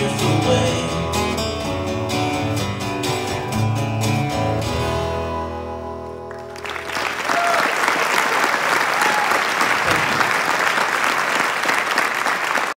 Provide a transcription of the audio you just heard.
Beautiful way.